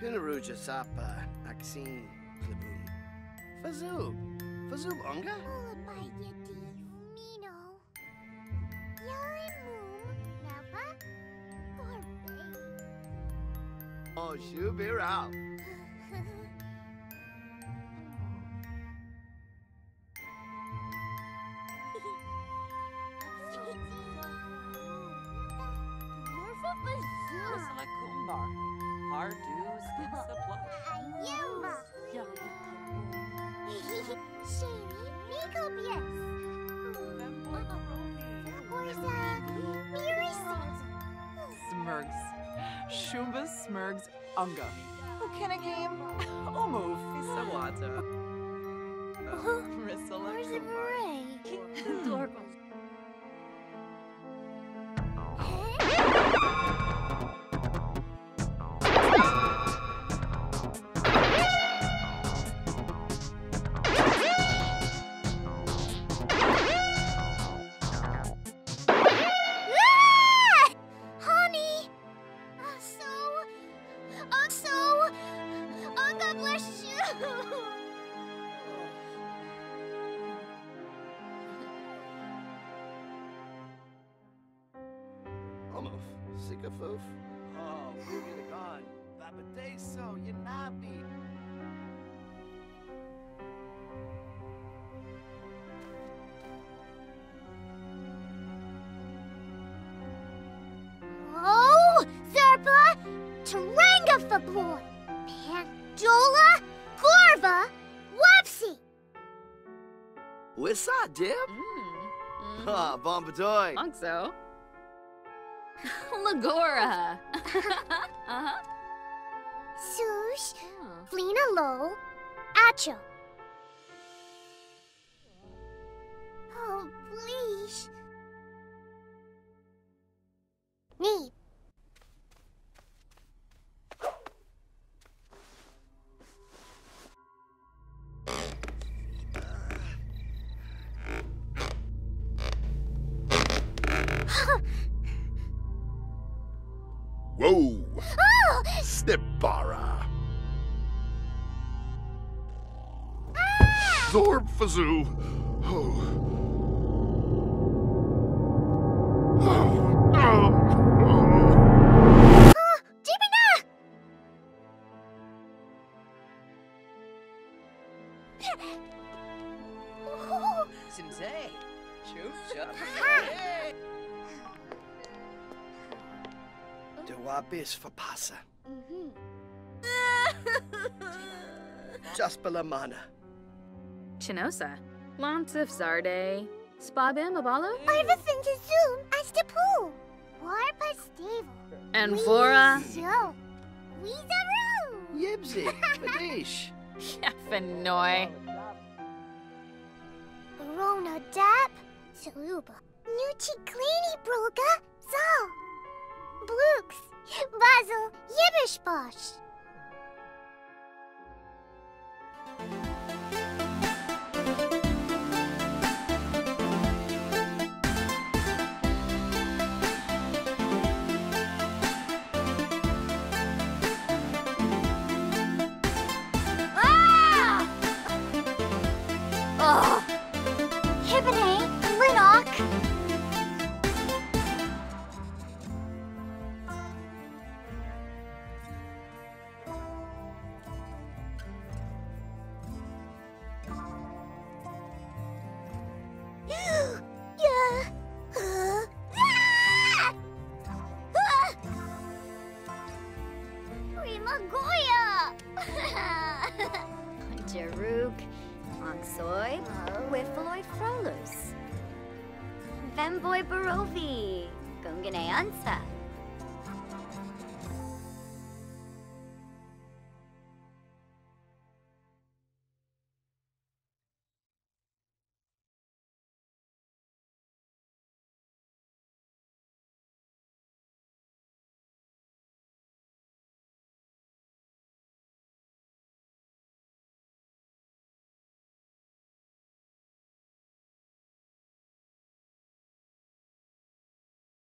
Pinaruja Sapa, Aksin, Klabum. Fazub. Fazub Unga? Ulabayati, Mino. Yalan Moom, Napa, Orbe. Oh, Shubirao. Skips the plush. Yumba. Sherry, Miko Bies. Orza, Mirisa. Smurgs. Shumba Smurgs Unga. Ukinagame. Omove. Isawata. Ursula Orza Kumbar. Beret. Sikafoof. Oh, Boogie the Gone. Babadeso, Yanabi. Oh, Zerba, Tarangafabloy, Pandola, Gorva, Wapsi. Wissa, Dip? Mm. Ah, Bombadoy. Think so. Lagora. uh-huh. Sush, Oh. Flina Low, Acho. Whoa! Oh! Snipbara! Ah! Zorb Fazoo! Oh. Oh. Ah, Jibina! Oh, Simsei. Chup chup. Dewabis for Pasa. mhm. Jaspalamana. Chinosa. Lontif Zarde. Spabim Abalo. Everything to zoom as the pool. Warpa stable. And Vora. Show. Weezaroo. Yibsy. Badish. Fenoy. Rona Dap. Saluba. Nuchi Cleany Broga. Zal. Brooks. Bardzo jebeš boš. Onsoy, Wiffaloy Frolus. Vemboy Barovi, Gungane Ansa,